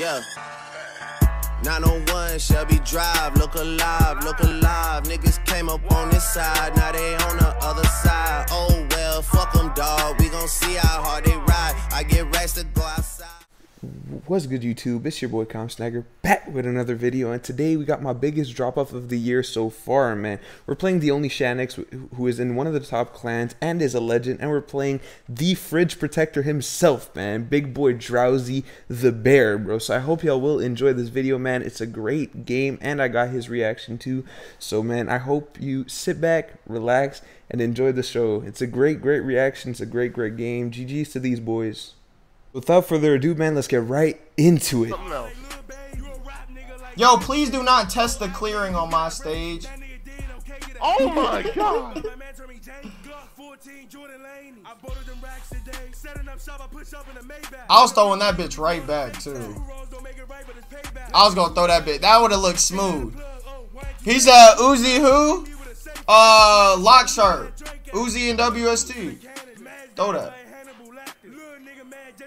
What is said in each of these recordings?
Yeah. 901 Shelby Drive, look alive, look alive. Niggas came up on this side, now they on the other side. Oh well, fuck them, dog. We gon' see how hard they ride. I get racks to go outside. What's good YouTube? It's your boy Com Snaggur back with another video and today we got my biggest drop off of the year so far man. We're playing the only Shanex who is in one of the top clans and is a legend and we're playing the fridge protector himself man. Big boy Drowzy the bear bro. So I hope y'all will enjoy this video man. It's a great game and I got his reaction too. So man I hope you sit back, relax and enjoy the show. It's a great great reaction. It's a great great game. GG's to these boys. Without further ado, man, let's get right into it. Yo, please do not test the clearing on my stage. Oh my god! I was throwing that bitch right back too. I was gonna throw that bitch. That would have looked smooth. He said Uzi who? Uh, Lock Sharp. Uzi and WST. Throw that.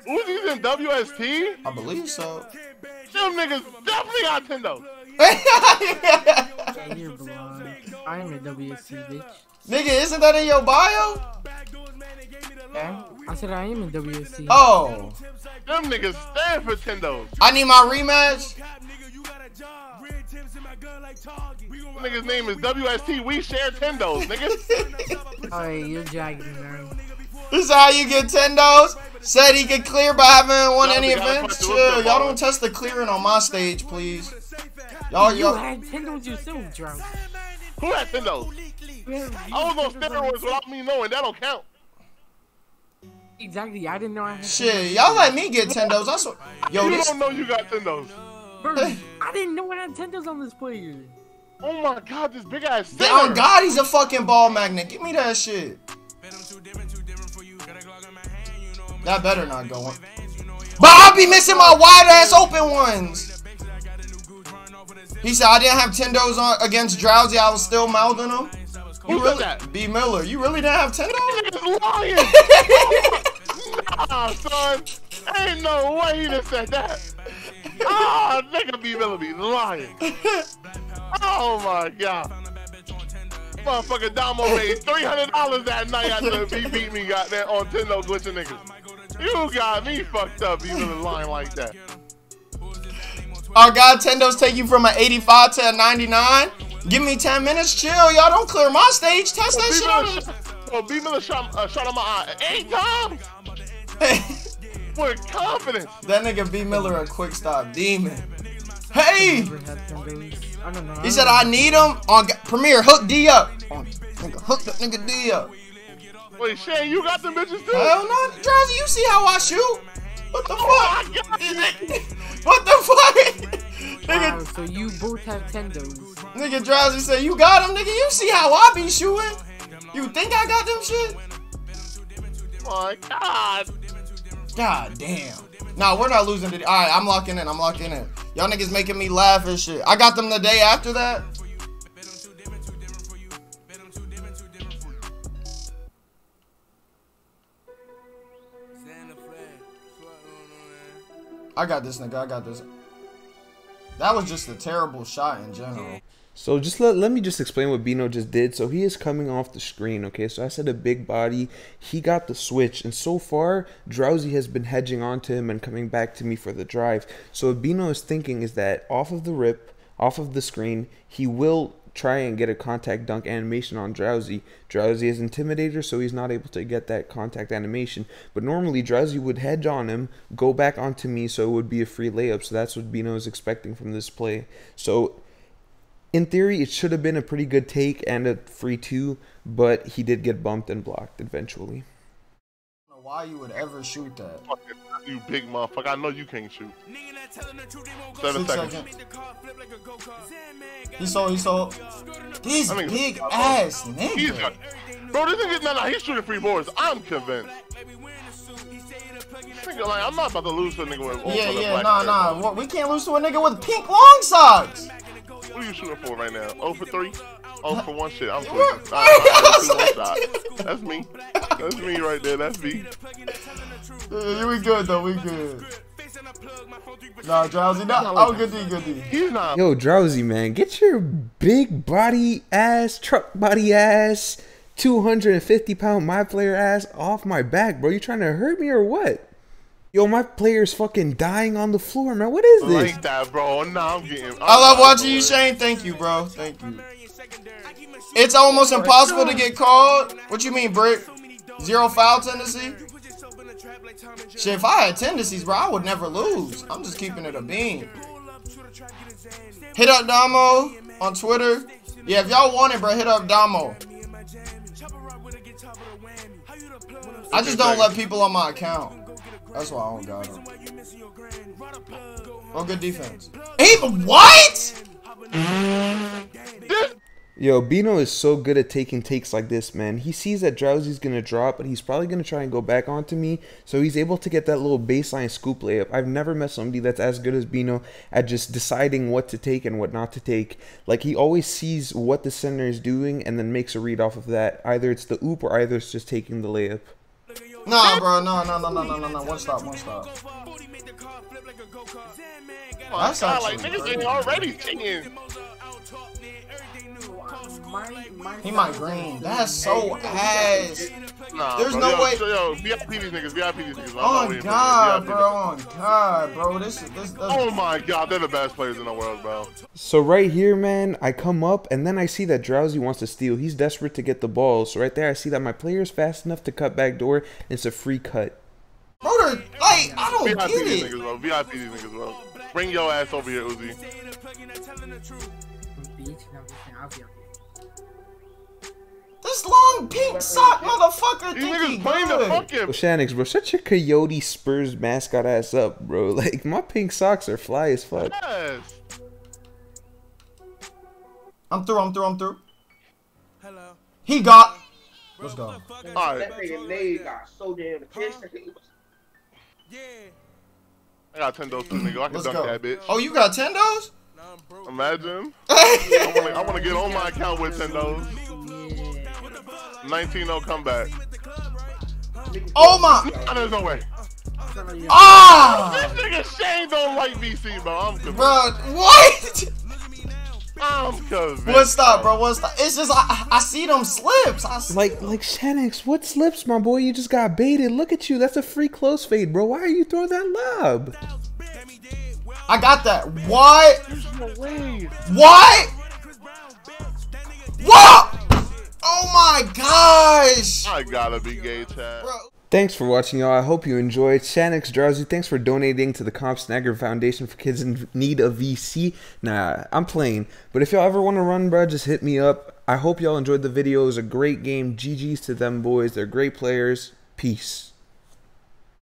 Uzi's in WST? I believe so. Them niggas definitely got Nintendo. You're. I'm a WST, bitch. Nigga, isn't that in your bio? Yeah. I said I am in WSC. Oh. Them niggas stand for Nintendo. I need my rematch. Nigga's name is WST. We share Tendos, nigga. Alright, you're jagging, man. This is how you get Tendos. Said he could clear but haven't won Y'all any events. fuck Chill. Y'all don't test the clearing on my stage, please. Y'all, You y'all. had Tendos yourself, Drown. Who had Tendos? I was on steroids without me knowing. That don't count. Exactly, I didn't know I had Shit, y'all let me get Tendos. I swear. Yo, You this. don't know you got Tendos. Bro, I didn't know I had Tendos on this player. Oh my god, this big ass Oh center. God, he's a fucking ball magnet. Give me that shit. That better not go on. But I'll be missing my wide ass open ones. He said I didn't have Tendos on against Drowzy. I was still mouthing them. Who You really, that? B Miller, you really didn't have Tendos? Niggas lying. nah, son. Ain't no way he just said that. Ah, nigga B Miller be lying. Oh my god. Motherfucker Damo made three hundred dollars that night after he beat me got that on Nintendo glitching niggas. You got me fucked up, B Miller lying like that. Our God Tendos take you from an 85 to a 99. Give me 10 minutes, chill. Y'all don't clear my stage. Test that B shit Miller on oh, B Miller shot, uh, shot in my eye eight times with confidence. That nigga B Miller a quick stop demon. Hey! Never had Tendos. I don't know. He said I need him on Premiere. Hook D up. On, nigga, hook that nigga D up. Wait, Shane, you got them bitches too? Hell no, Drowzy. You see how I shoot? What the Oh fuck? my god. what the fuck? Wow, nigga, so you both have Tendos. nigga Drowzy said you got them, nigga. You see how I be shooting? You think I got them shit? Oh my god. God damn. Nah, we're not losing today. Alright, I'm locking in. I'm locking in. Y'all niggas making me laugh and shit. I got them the day after that. I got this nigga. I got this. That was just a terrible shot in general. So just let, let me just explain what Bino just did. So he is coming off the screen, okay? So I said a big body. He got the switch. And so far, Drowzy has been hedging onto him and coming back to me for the drive. So what Bino is thinking is that off of the rip, off of the screen, he will try and get a contact dunk animation on Drowzy. Drowzy is Intimidator, so he's not able to get that contact animation. But normally, Drowzy would hedge on him, go back onto me, so it would be a free layup. So that's what Bino is expecting from this play. So in theory, it should have been a pretty good take and a free two, but he did get bumped and blocked eventually. I don't know why you would ever shoot that. Fucking you big motherfucker. I know you can't shoot. Seven Six seconds. seconds. He saw, he saw. This I mean, big ass nigga. got, bro, this nigga, no, no, he's shooting free boards. I'm convinced. Nigga, like, I'm not about to lose to a nigga with Yeah, yeah, nah, nah. We can't lose to a nigga with pink long socks. What are you shooting for right now? 0 for 3? 0 for 1 shit. I'm We're- tweaking. Alright, two more shots. That's me. That's me right there. That's me. Yeah, we good though. We good. Nah, drowzy. No, oh, good D, good D. He's not. Yo, Drowzy, man, get your big body ass, truck body ass, 250 pound my player ass off my back, bro. You trying to hurt me or what? Yo, my player's fucking dying on the floor, man. What is this? like that, bro. Nah, I'm getting. I love watching you, Shane. Thank you, bro. Thank you. It's almost impossible to get called. What you mean, Brick? Zero foul tendency? Shit, if I had tendencies, bro, I would never lose. I'm just keeping it a bean. Hit up Damo on Twitter. Yeah, if y'all want it, bro, hit up Damo. I just don't let people on my account. That's why I don't got him. Oh, good defense. He what? Yo, Bino is so good at taking takes like this, man. He sees that Drowzy's gonna drop, but he's probably gonna try and go back onto me, so he's able to get that little baseline scoop layup. I've never met somebody that's as good as Bino at just deciding what to take and what not to take. Like he always sees what the center is doing and then makes a read off of that. Either it's the oop or either it's just taking the layup. Nah, bro, no, no, no, no, no, no, no. One stop, one stop. Oh my That's God, like actually niggas ain't already singing. He might green. That's so ass. Nah, There's bro, no yo, way- so, Yo, VIP these niggas, VIP these niggas. I'm Oh waiting for God, them. bro. VIP. Oh God, bro. This is this. this Oh my God, they're the best players in the world, bro. So right here, man, I come up and then I see that Drowzy wants to steal. He's desperate to get the ball. So right there, I see that my player is fast enough to cut back door. And it's a free cut. bro, they're- like I don't VIP get these it. niggas, bro. VIP these niggas, bro. Bring your ass over here, Uzi. Beach, no, I'm just saying, I'll be up here. This long pink sock motherfucker These think he niggas playing the good. Yo, fucking. Shanex, bro, shut your Coyote Spurs mascot ass up, bro. Like, my pink socks are fly as fuck. Yes. I'm through. I'm through. I'm through. Hello. He got. Let's go. All right. That nigga Nate got so damn pissed. that he was- I got 10 doses, nigga. I can Let's dunk go. that bitch. Oh, you got ten tendos? Imagine. I wanna, I wanna get on my account with 10 doses. 19 0 comeback. Oh my. Ah, there's no way. Ah, This nigga Shane don't like VC, bro. I'm convinced. bro. What? I'm convinced. What's stop, bro. What's stop. It's just I, I see them slips. I see. Like, like Shanex, what slips, my boy? You just got baited. Look at you. That's a free close fade, bro. Why are you throwing that lob? I got that. What? No way. What? What? Oh my gosh. I gotta be gay, Chad. Bro. Thanks for watching, y'all. I hope you enjoyed. Shanex Drowzy, thanks for donating to the Comp Snaggur Foundation for Kids in Need of VC. Nah, I'm playing. But if y'all ever want to run, bro, just hit me up. I hope y'all enjoyed the video. It was a great game. GG's to them boys. They're great players. Peace.